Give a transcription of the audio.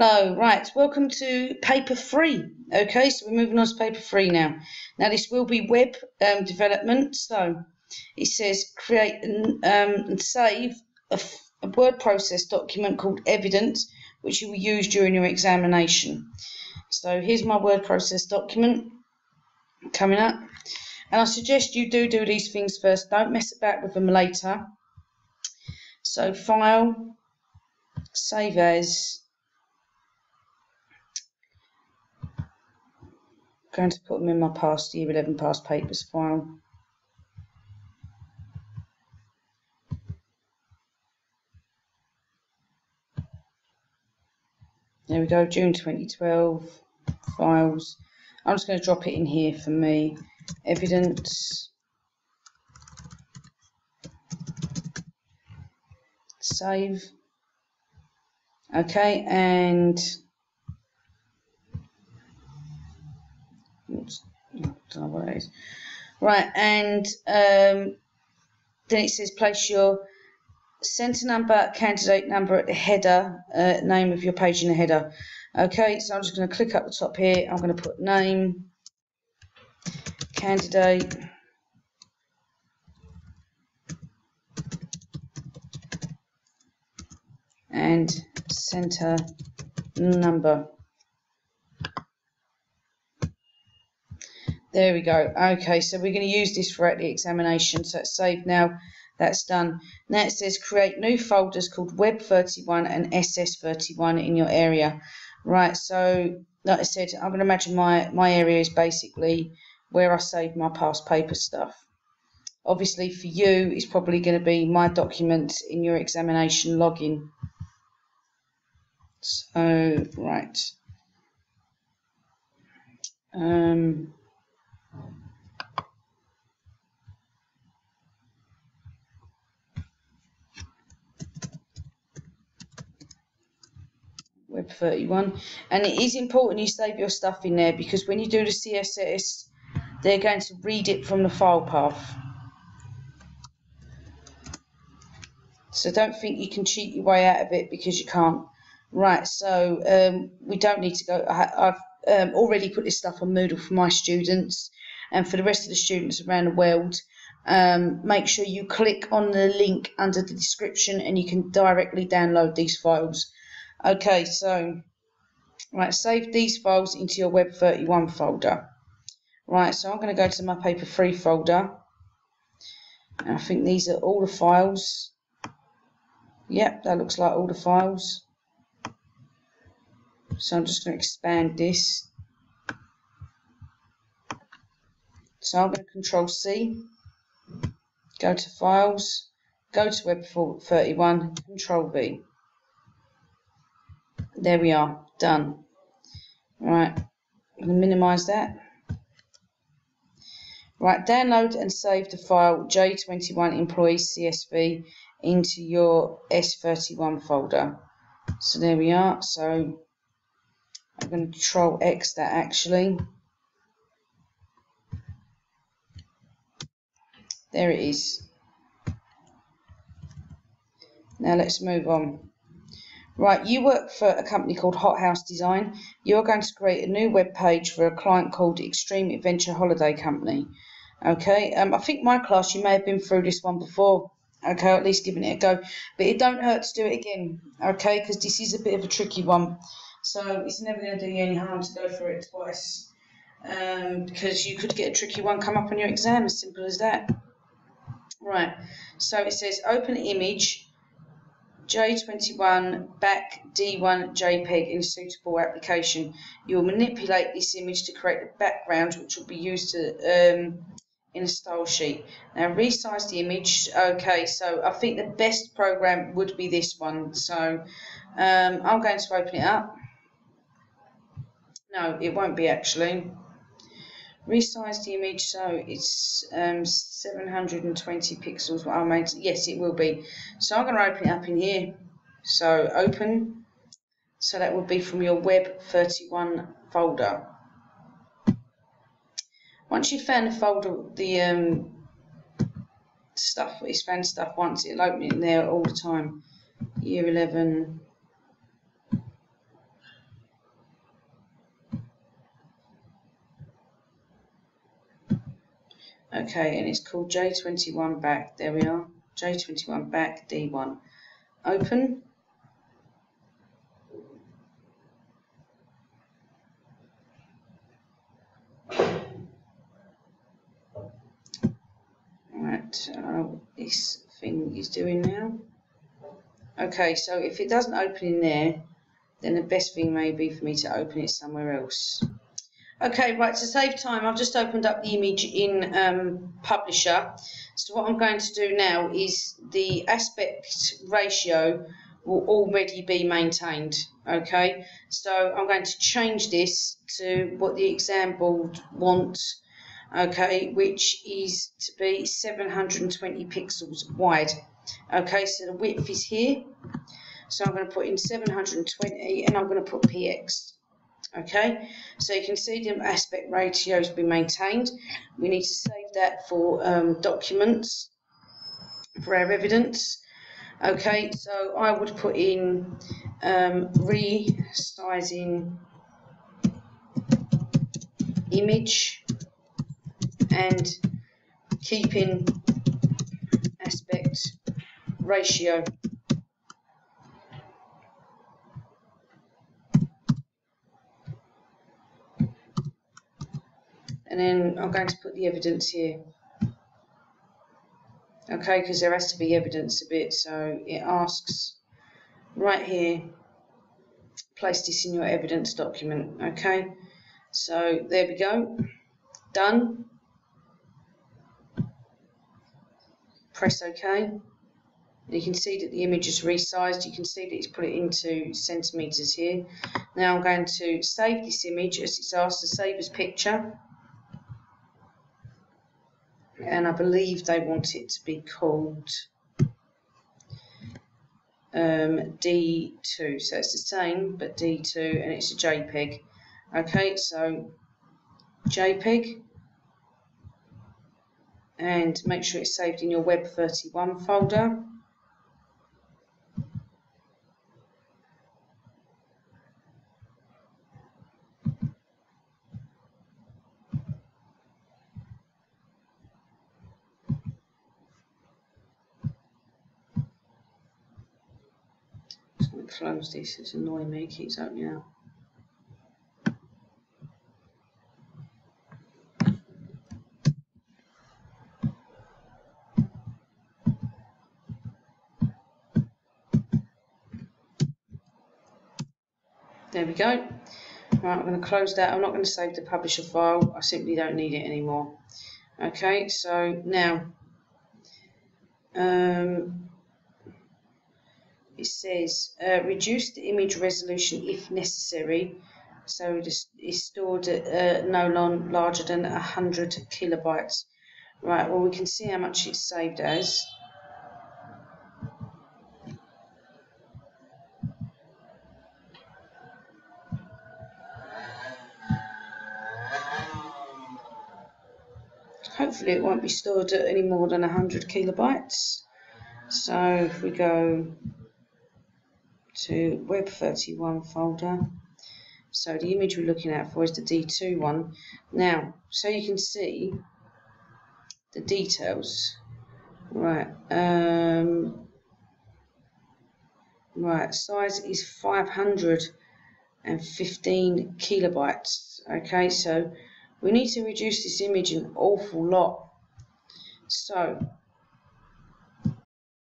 Hello, right, welcome to paper three. Okay, so we're moving on to paper three now. Now this will be web um, development, so it says create and, um, and save a, a word process document called evidence, which you will use during your examination. So here's my word process document coming up. And I suggest you do do these things first. Don't mess about with them later. So file, save as, going to put them in my past year 11 past papers file. There we go, June 2012, files. I'm just going to drop it in here for me. Evidence. Save. Okay, and don't know what that is. Right, and um, then it says place your centre number, candidate number at the header, uh, name of your page in the header. Okay, so I'm just going to click up the top here. I'm going to put name, candidate, and centre number. There we go. Okay, so we're going to use this throughout the examination. So it's saved now. That's done. Now it says create new folders called Web31 and SS31 in your area. Right, so like I said, I'm going to imagine my, my area is basically where I save my past paper stuff. Obviously for you, it's probably going to be my documents in your examination login. So, right. Um, Web 31 and it is important you save your stuff in there because when you do the CSS they're going to read it from the file path. So don't think you can cheat your way out of it because you can't. Right so um, we don't need to go I, have um, already put this stuff on Moodle for my students and for the rest of the students around the world um, make sure you click on the link under the description and you can directly download these files Okay, so right, save these files into your Web31 folder. Right, so I'm going to go to my paper 3 folder. And I think these are all the files. Yep, that looks like all the files. So I'm just going to expand this. So I'm going to control C, go to files, go to Web31, control V. There we are, done. Right, I'm going to minimize that. Right, download and save the file J21 employees CSV into your S31 folder. So there we are. So I'm going to control X that actually. There it is. Now let's move on. Right, you work for a company called Hothouse Design. You're going to create a new web page for a client called Extreme Adventure Holiday Company. Okay, um, I think my class, you may have been through this one before. Okay, at least giving it a go. But it don't hurt to do it again. Okay, because this is a bit of a tricky one. So it's never going to do you any harm to go through it twice. Um, because you could get a tricky one come up on your exam, as simple as that. Right, so it says open image J21 back D1 JPEG in suitable application. You will manipulate this image to create the background which will be used to, um, in a style sheet. Now resize the image. Okay, so I think the best program would be this one. So um, I'm going to open it up. No, it won't be actually resize the image so it's um, 720 pixels. What I made yes it will be. So I'm going to open it up in here. So open. So that would be from your web 31 folder. Once you've found the folder the um, stuff it's found stuff once it'll open it in there all the time. Year 11 Okay, and it's called J21 back. There we are. J21 back D1. Open. Right, uh, this thing is doing now. Okay, so if it doesn't open in there, then the best thing may be for me to open it somewhere else. Okay, right, to save time, I've just opened up the image in um, Publisher. So what I'm going to do now is the aspect ratio will already be maintained, okay? So I'm going to change this to what the exam board wants, okay, which is to be 720 pixels wide. Okay, so the width is here. So I'm going to put in 720 and I'm going to put px. Okay, so you can see the aspect ratio has been maintained. We need to save that for um, documents, for our evidence. Okay, so I would put in um, resizing image and keeping aspect ratio. And then I'm going to put the evidence here. Okay, because there has to be evidence a bit, So it asks right here, place this in your evidence document. Okay, so there we go. Done. Press OK. You can see that the image is resized. You can see that it's put it into centimeters here. Now I'm going to save this image as it's asked to save as picture. And I believe they want it to be called um, D2. So it's the same, but D2, and it's a JPEG. Okay, so JPEG and make sure it's saved in your Web31 folder. Close this, it's annoying me, it keeps opening up. There we go. Right, I'm going to close that. I'm not going to save the publisher file. I simply don't need it anymore. Okay, so now um, it says uh, reduce the image resolution if necessary. So it is stored at uh, no larger than 100 kilobytes. Right, well we can see how much it's saved as. hopefully it won't be stored at any more than 100 kilobytes. So if we go to Web31 folder, so the image we're looking at for is the D2 one. Now, so you can see the details. Right, um, right, size is 515 kilobytes. Okay, so we need to reduce this image an awful lot. So